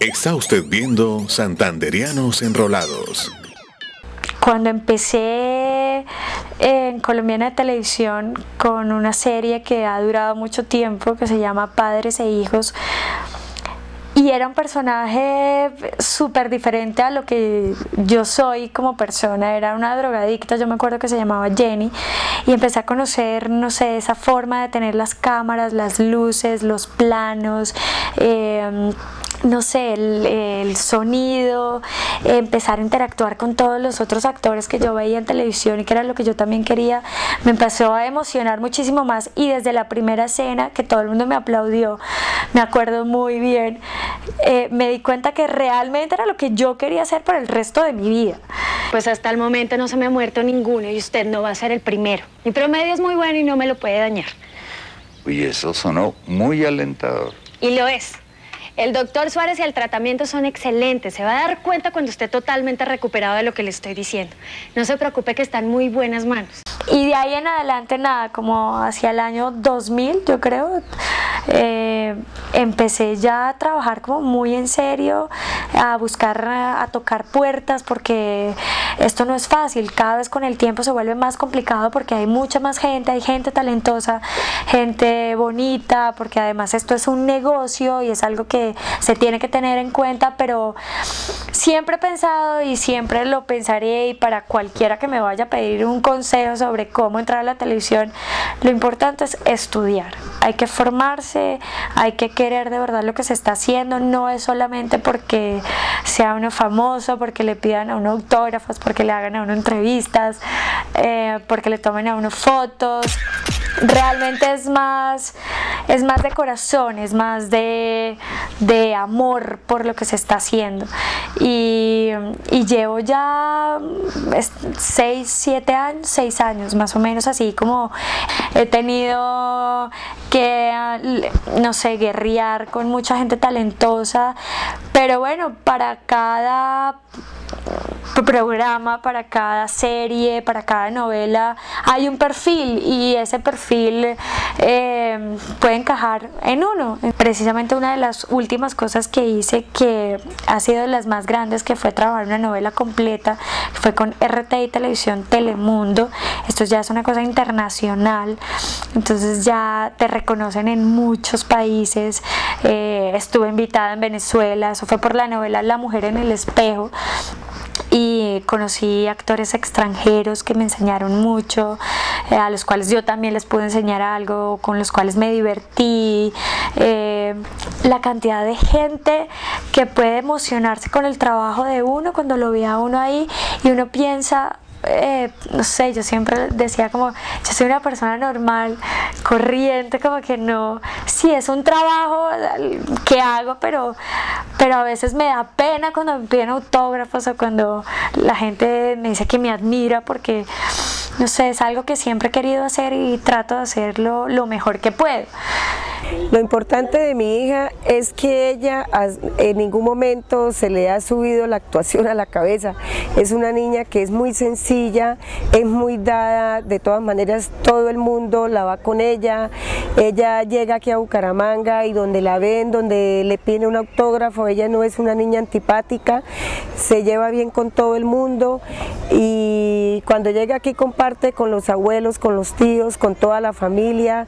Está usted viendo Santanderianos Enrolados. Cuando empecé en Colombiana de Televisión con una serie que ha durado mucho tiempo, que se llama Padres e Hijos, y era un personaje súper diferente a lo que yo soy como persona, era una drogadicta, yo me acuerdo que se llamaba Jenny, y empecé a conocer, no sé, esa forma de tener las cámaras, las luces, los planos, eh, no sé, el, sonido, empezar a interactuar con todos los otros actores que yo veía en televisión y que era lo que yo también quería, me empezó a emocionar muchísimo más y desde la primera escena que todo el mundo me aplaudió, me acuerdo muy bien, eh, me di cuenta que realmente era lo que yo quería hacer para el resto de mi vida. Pues hasta el momento no se me ha muerto ninguno y usted no va a ser el primero. Mi promedio es muy bueno y no me lo puede dañar. Y eso sonó muy alentador. Y lo es. El doctor Suárez y el tratamiento son excelentes. Se va a dar cuenta cuando esté totalmente recuperado de lo que le estoy diciendo. No se preocupe que está en muy buenas manos. Y de ahí en adelante nada, como hacia el año 2000 yo creo, eh, empecé ya a trabajar como muy en serio, a buscar, a tocar puertas, porque esto no es fácil, cada vez con el tiempo se vuelve más complicado porque hay mucha más gente, hay gente talentosa, gente bonita, porque además esto es un negocio y es algo que se tiene que tener en cuenta, pero siempre he pensado y siempre lo pensaré y para cualquiera que me vaya a pedir un consejo sobre cómo entrar a la televisión, lo importante es estudiar, hay que formarse, hay que querer de verdad lo que se está haciendo, no es solamente porque sea uno famoso, porque le pidan a uno autógrafos, porque le hagan a uno entrevistas, eh, porque le tomen a uno fotos. Realmente es más, es más de corazón, es más de, amor por lo que se está haciendo. Y, llevo ya 6, 7 años, 6 años más o menos así como he tenido que, no sé, guerrear con mucha gente talentosa, pero bueno, para cada programa, para cada serie, para cada novela, hay un perfil y ese perfil eh, puede encajar en uno. Precisamente una de las últimas cosas que hice que ha sido de las más grandes, que fue trabajar una novela completa, fue con RTI Televisión Telemundo. Esto ya es una cosa internacional, entonces ya te reconocen en muchos países. Eh, estuve invitada en Venezuela, eso fue por la novela La Mujer en el Espejo y conocí actores extranjeros que me enseñaron mucho, eh, a los cuales yo también les pude enseñar algo, con los cuales me divertí. Eh, la cantidad de gente que puede emocionarse con el trabajo de uno cuando lo ve a uno ahí y uno piensa, eh, no sé, yo siempre decía como, yo soy una persona normal, corriente, como que no, sí es un trabajo que hago, pero, pero a veces me da pena cuando me piden autógrafos o cuando la gente me dice que me admira porque, no sé, es algo que siempre he querido hacer y trato de hacerlo lo mejor que puedo. Lo importante de mi hija es que ella en ningún momento se le ha subido la actuación a la cabeza. Es una niña que es muy sencilla, es muy dada, de todas maneras todo el mundo la va con ella. Ella llega aquí a Bucaramanga y donde la ven, donde le piden un autógrafo, ella no es una niña antipática, se lleva bien con todo el mundo y cuando llega aquí comparte con los abuelos, con los tíos, con toda la familia.